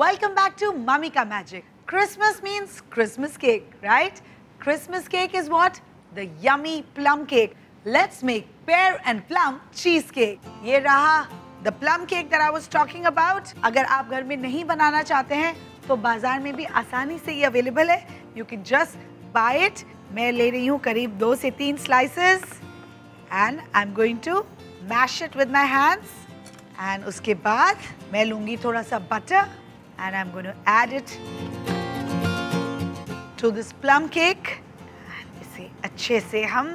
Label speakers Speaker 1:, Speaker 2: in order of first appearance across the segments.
Speaker 1: Welcome back to Mamika Magic. Christmas means Christmas cake, right? Christmas cake is what? The yummy plum cake. Let's make pear and plum cheesecake. ये रहा the plum cake that I was talking about. अगर आप घर में नहीं बनाना चाहते हैं तो बाज़ार में भी आसानी से ये अवेलेबल है You can just buy it. मैं ले रही हूँ करीब दो से तीन slices and I'm going to mash it with my hands. And उसके बाद मैं लूँगी थोड़ा सा butter and I'm going to add it to this plum cake. इसे अच्छे से हम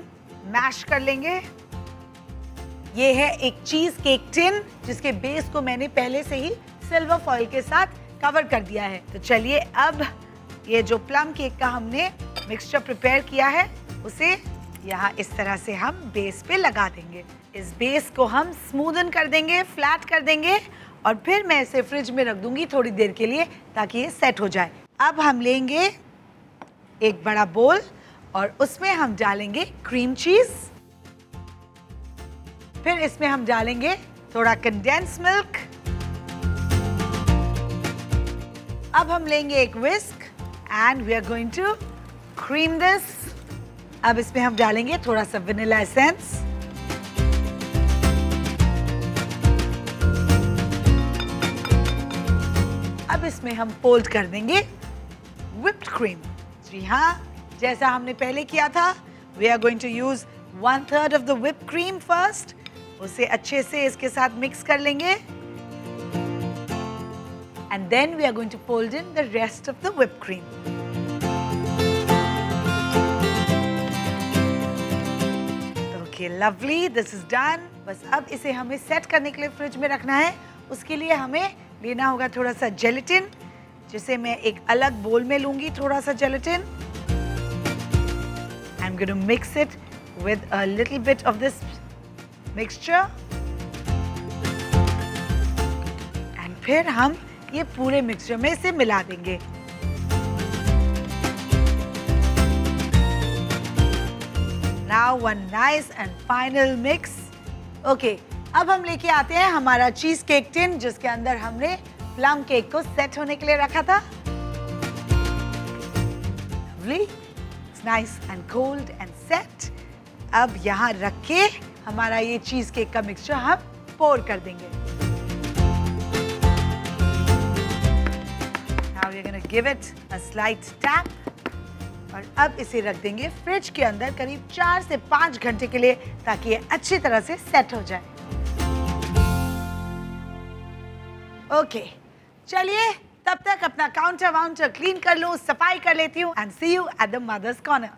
Speaker 1: मैश कर लेंगे। ये है एक चीज़ केक टिन जिसके बेस को मैंने पहले से ही सिल्वर फॉइल के साथ कवर कर दिया है। तो चलिए अब ये जो प्लम केक का हमने मिक्सचर प्रिपेयर किया है, उसे यहाँ इस तरह से हम बेस पे लगा देंगे। इस बेस को हम स्मूदन कर देंगे फ्लैट कर देंगे और फिर मैं इसे फ्रिज में रख दूँगी थोड़ी देर के लिए ताकि ये सेट हो जाए। अब हम लेंगे एक बड़ा बोल और उसमें हम डालेंगे क्रीम चीज़ फिर इसमें हम डालेंगे थोड़ा कंडेंस मिल्क अब हम लेंगे एक whisk and we are going to cream this अब इसमें हम डालेंगे थोड़ा सा वनीला एसेंस इसमें हम फोल्ड कर देंगे whipped क्रीम जी हाँ जैसा हमने पहले किया था we are going to use one third of the whipped cream first उसे अच्छे से इसके साथ मिक्स कर लेंगे. And then we are going to fold in the rest of the whipped cream okay lovely this is done बस अब इसे हमें सेट करने के लिए फ्रिज में रखना है. उसके लिए हमें लेना होगा थोड़ा सा जेलेटिन जिसे मैं एक अलग बोल में लूँगी थोड़ा सा gelatin I am going to mix it with a little bit of this mixture. And फिर हम ये पूरे मिक्सचर में इसे मिला देंगे. Now one nice and final mix. Okay, अब हम लेके आते हैं हमारा चीज़ केक टिन, जिसके अंदर हमने प्लम केक को सेट होने के लिए रखा था nice and cold and set. अब यहाँ रख के हमारा ये चीज़ केक का मिक्सचर हम पोर कर देंगे Now we're gonna give it a slight tap. और अब इसे रख देंगे फ्रिज के अंदर करीब चार से पाँच घंटे के लिए, ताकि ये अच्छी तरह से सेट हो जाए ओके चलिए, तब तक अपना काउंटर वाउंटर क्लीन कर लूँ, सफ़ाई कर लेती हूँ and see you at the mother's corner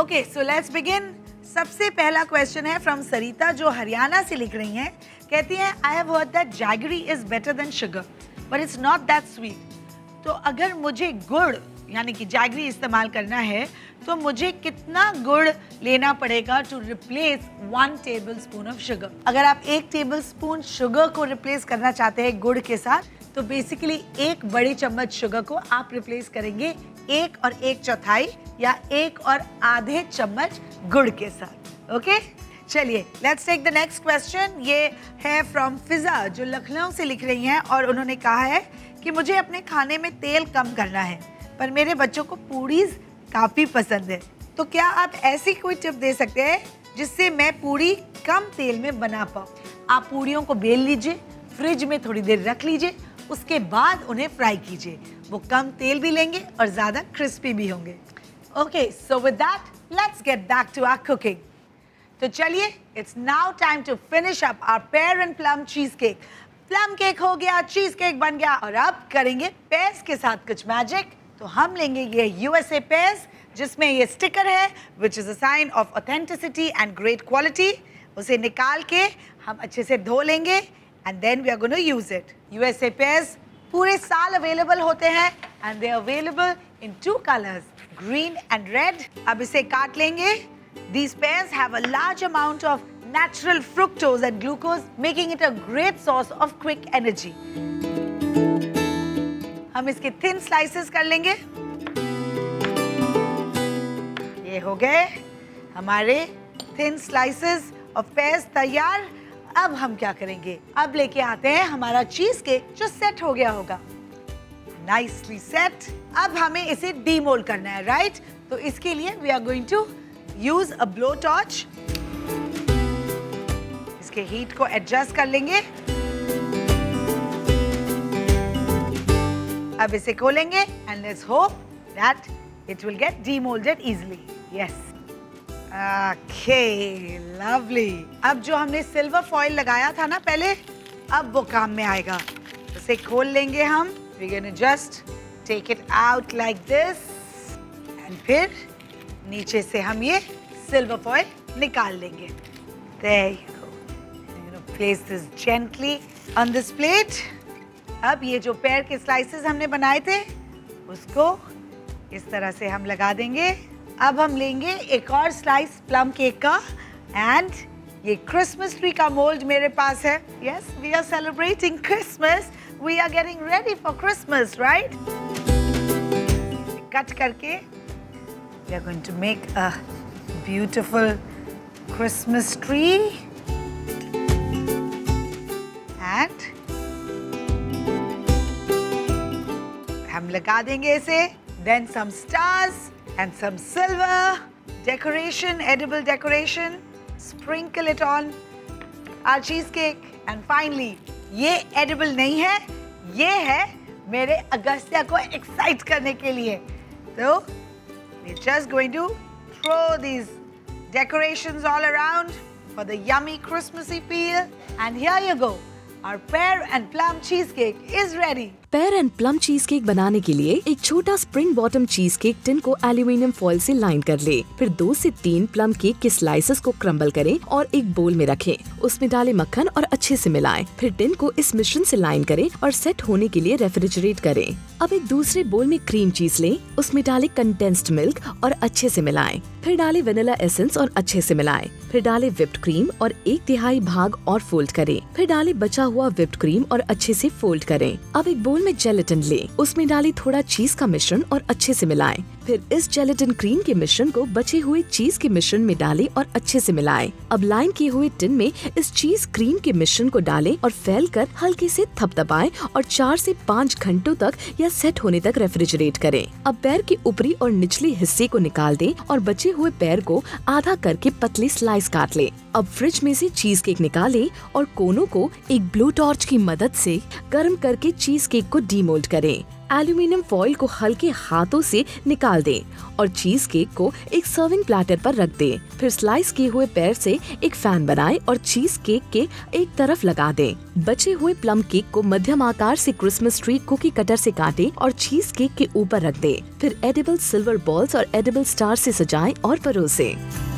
Speaker 1: okay so let's begin सबसे पहला क्वेश्चन है फ्रॉम सरिता, जो हरियाणा से लिख रही हैं। कहती हैं I have heard that jaggery is better than sugar but it's not that sweet तो अगर मुझे गुड़, यानी कि जैगरी इस्तेमाल करना है तो मुझे कितना गुड़ लेना पड़ेगा to replace one tablespoon of sugar अगर आप एक टेबल स्पून शुगर को रिप्लेस करना चाहते हैं गुड़ के साथ तो बेसिकली एक बड़ी चम्मच शुगर को आप रिप्लेस करेंगे एक और एक चौथाई या एक और आधे चम्मच गुड़ के साथ। ओके चलिए let's take the next question ये है फ्रॉम फिजा जो लखनऊ से लिख रही हैं और उन्होंने कहा है कि मुझे अपने खाने में तेल कम करना है, पर मेरे बच्चों को पूरीज काफ़ी पसंद है। तो क्या आप ऐसी कोई टिप दे सकते हैं जिससे मैं पूरी कम तेल में बना पाऊँ? आप पूरियों को बेल लीजिए, फ्रिज में थोड़ी देर रख लीजिए, उसके बाद उन्हें फ्राई कीजिए। वो कम तेल भी लेंगे और ज़्यादा क्रिस्पी भी होंगे। Okay so with let's get back to our cooking तो चलिए it's now time to finish up our pear and plum cheesecake plum cake हो गया चीज़ केक बन गया। और अब करेंगे पेयर्स के साथ कुछ मैजिक तो हम लेंगे ये यूएसए पेयर्स जिसमें ये स्टिकर है which is a sign of authenticity and great quality उसे निकाल के हम अच्छे से धो लेंगे and then we are going to use it USA pears पूरे साल अवेलेबल होते हैं and they available in two colours green and red अब इसे काट लेंगे. These pears have a large amount of natural fructose and glucose, making it a great source of quick energy. हम इसके thin स्लाइसेस कर लेंगे। ये हो गए हमारे थिन स्लाइसेस ऑफ़ पेयर्स तैयार। अब हम क्या करेंगे? अब लेके आते हैं हमारा चीज़ केक जो सेट हो गया होगा। नाइसली सेट अब हमें इसे डीमोल करना है राइट? तो इसके लिए we are going to use a blow torch इसके हीट को एडजस्ट कर लेंगे। अब इसे खोलेंगे and let's hope that it will get demoulded easily yes okay lovely अब जो हमने सिल्वर फॉइल लगाया था ना पहले, अब वो काम में आएगा। इसे खोल लेंगे हम। We gonna just take it out like this and फिर नीचे से हम ये सिल्वर फॉइल निकाल लेंगे। There you go. I'm gonna place this gently on अब ये जो पैर के स्लाइसेस हमने बनाए थे, उसको इस तरह से हम लगा देंगे। अब हम लेंगे एक और स्लाइस प्लम केक का एंड ये क्रिसमस ट्री का मोल्ड मेरे पास है। Yes we are celebrating Christmas we are getting ready for Christmas right cut करके we are going to make a beautiful Christmas tree and हम लगा देंगे इसे then some stars and some silver decoration edible decoration sprinkle it on our cheesecake and finally ये edible नहीं है, ये है मेरे अगस्त्या को एक्साइट करने के लिए तो we're just going to throw these decorations all around for the yummy Christmassy feel. And here you go. Our pear and plum cheesecake is ready.
Speaker 2: Pear and plum cheesecake बनाने के लिए एक छोटा spring bottom cheesecake tin को aluminium foil से line कर ले। फिर दो से तीन प्लम केक के स्लाइसेस को क्रम्बल करें और एक बोल में रखें। उसमें डाले मक्खन और अच्छे से मिलाएँ। फिर टिन को इस मिश्रण से लाइन करें और सेट होने के लिए रेफ्रिजरेट करें। अब एक दूसरे बोल में क्रीम चीज़ लें। उसमें डाले कंडेंस्ड मिल्क और अच्छे से मिलाएँ। फिर डाले वेनिला एसेंस और अच्छे से मिलाएँ। फिर डाले विप्ड क्रीम और एक तिहाई भाग और फोल्ड करें। फिर डाले बचा हुआ विप्ड क्रीम और अच्छे से फोल्ड करें। अब एक बोल में जेलेटिन लें। उसमें डाली थोड़ा चीज़ का मिश्रण और अच्छे से मिलाएँ। फिर इस जेलेटिन क्रीम के मिश्रण को बचे हुए चीज़ के मिश्रण में डालें और अच्छे से मिलाएँ। अब लाइन किए हुए टिन में इस चीज़ क्रीम के मिश्रण को डालें और फैल कर हल्के से थपथपाएँ और चार से पाँच घंटों तक या सेट होने तक रेफ्रिजरेट करें। अब पैर के ऊपरी और निचले हिस्से को निकाल दें और बचे हुए पैर को आधा करके पतले स्लाइस काट लें। अब फ्रिज में से चीज़ केक निकालें और कोनों को एक ब्लू टॉर्च की मदद से गर्म करके चीज़ केक को डीमोल्ड करें। एल्यूमिनियम फॉइल को हल्के हाथों से निकाल दें और चीज़ केक को एक सर्विंग प्लेटर पर रख दें। फिर स्लाइस किए हुए पैर से एक फ़ैन बनाएँ और चीज़ केक के एक तरफ़ लगा दें। बचे हुए प्लम केक को मध्यम आकार से क्रिसमस ट्री कुकी कटर से काटें और चीज़ केक के ऊपर रख दें। फिर एडिबल सिल्वर बॉल्स और एडिबल स्टार से सजाएँ और परोसें।